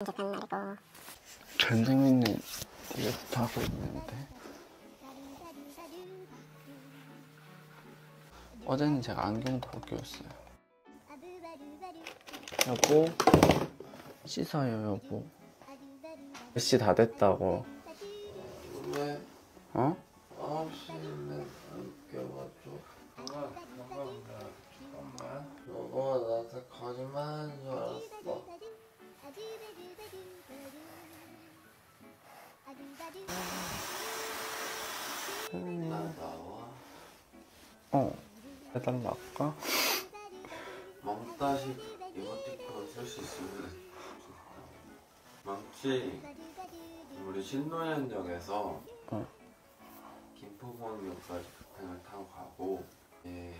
이제 그날이고. 전 재밌는 일을 하고 있는데. 어제는 제가 안경도 못 꼈어요. 여보 씻어요 여보. 몇 시 다 됐다고. 왜 어? 9시는 안 껴가지고. 잠깐만 잠깐만 잠깐만. 여보 나한테 거짓말 하는 줄 알았어 나 나와 어 해달라 할까? 멍따시 이모티콘 쓸 수 있으면 망치 우리 신노현역에서 어. 김포공항역까지 급행을 타고 가고 예,